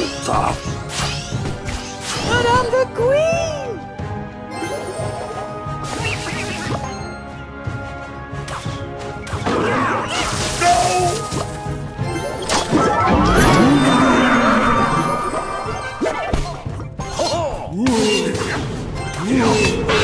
But I'm the queen! Ooh.